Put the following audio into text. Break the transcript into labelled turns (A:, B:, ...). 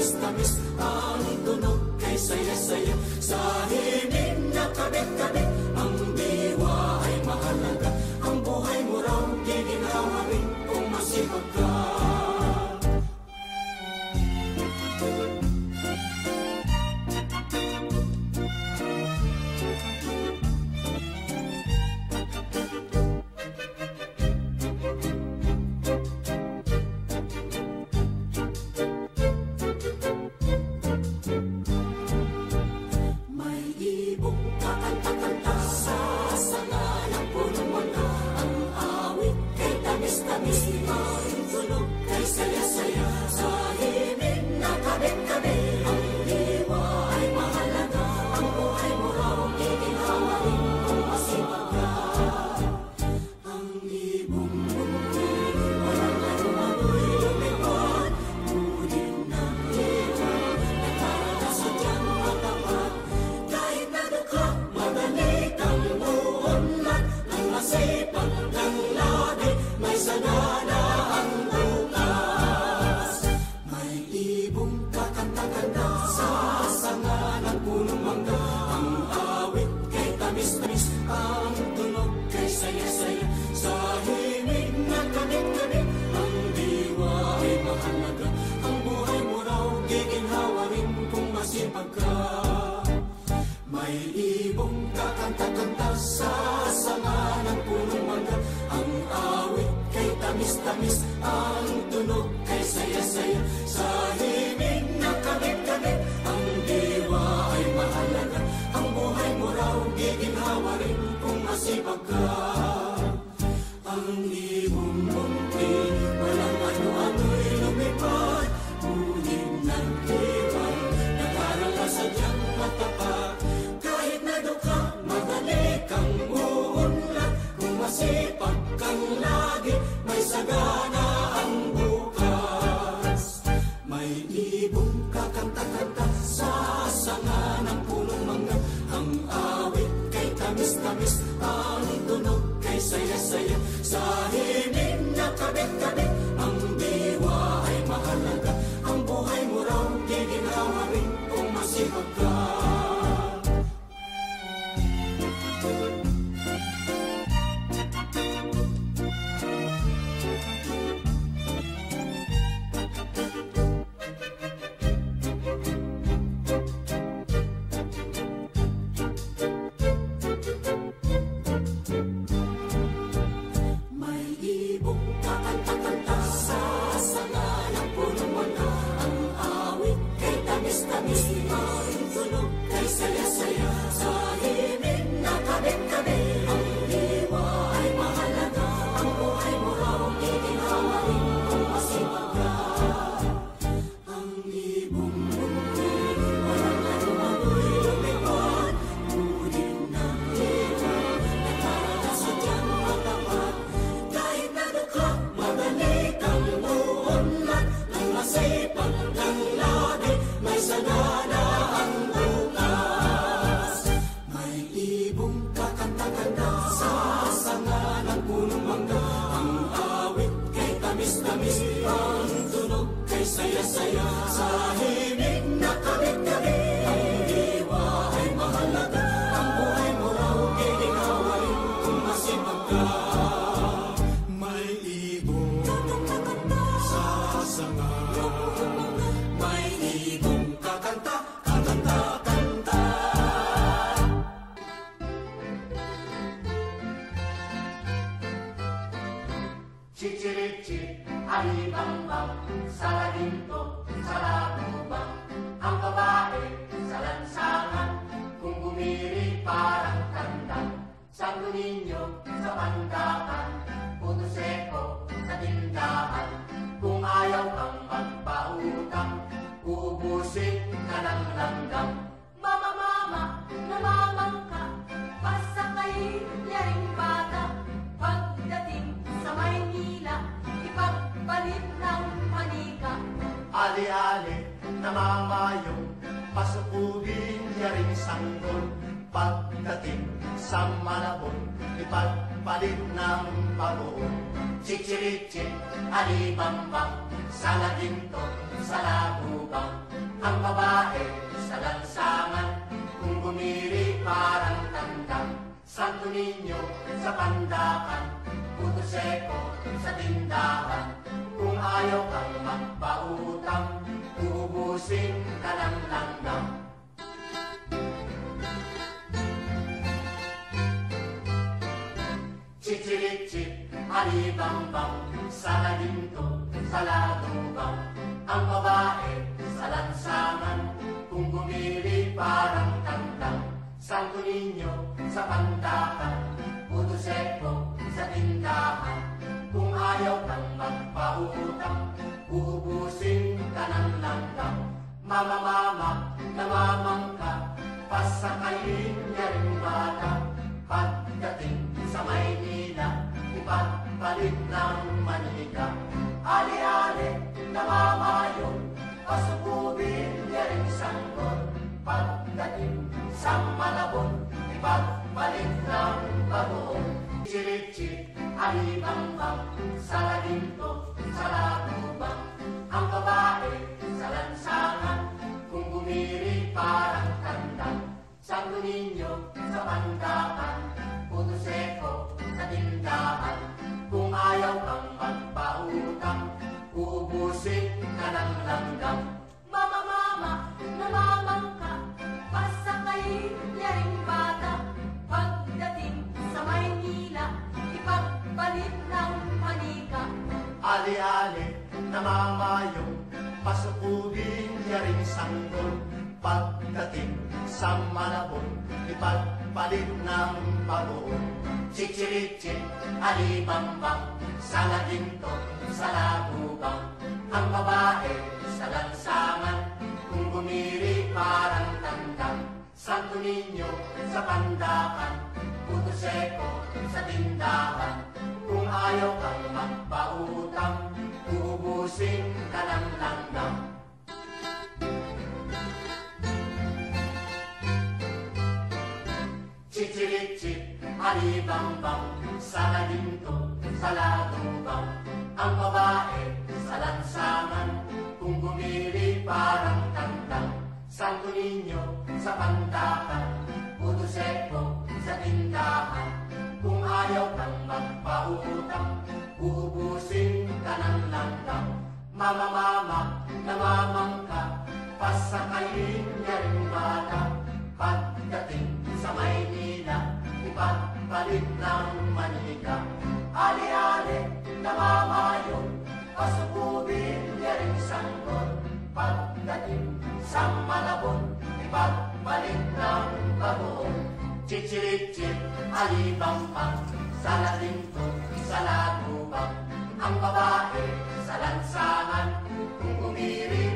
A: tamis-tamis Ang tunog kay saya-saya sa himig say eu sei.
B: Chichirichi, alibambang, salarinto, salabubang, ang babae sa lansangan, kung gumiri parang tandang pandakan, puto seko sa tindahan. Kung ayaw kang magpautang, uubusin ka ng langgam.
A: Mama, mama, namamang ka, pasakay niya ring bata. Pagdating sa Maynila, ipagpalit ng manika.
B: Ali-ali, namamayong, pasukugin niya rin sanggol. Pagdating sa Malabon, ipagpalit ng bagoong. Chichirichi, alibambang, sa laginto, sa labubang. Ang babae sa lansangan, kung gumiri parang tandang. Santo Niño sa pandakan, puto seko sa tindahan. Kung ayaw kang magpautang, uubusin ka ng langgam. Chichirichi, alibambang, sa laginto, sa ladubang. Ang babae sa lansangan, kung gumiri parang tandang. Santo Niño sa pandakan, puto seko sa tindahan. Kung ayaw kang magpautang, uubusin ka ng langgam. Mama, mama, namamang ka, pasakayin niya rin bata. Pagdating sa Maynila, ipagpalit ng manika. Ali-ali, namamayong, pasukubin niya rin sanggol. Pagdating sa Malabon, ipagpalit ng bagoong. Chirichi, alibambang, sa laginto, sa labubang. Ali-ali, namamayong, pasukugin niya rin sanggol. Pagdating sa Malabon, ipagpalit ng bagoong. Chichirichi, alibambang, sa laginto, sa labubang. Ang babae sa lansangan, kung gumiri parang tandang. Santo Niño sa pandakan, seko sa tindahan. Kung ayaw kang magpautang, uubusin ka ng langgam. Chichirichi, alibambang, sa laginto, sa ladubang. Ang babae sa lansangan, Mama, mama, namamang ka, pasakayin niya rin bata. Pagdating sa Maynila, ipagpalit ng manika. Ali-ali, namamayong, pasukubin niya rin sanggol. Pagdating sa Malabon, ipagpalit ng bagoong. Chichirichip, alibambang, sa larinto, sa lagubang ang babae sa lansangan kung umirit.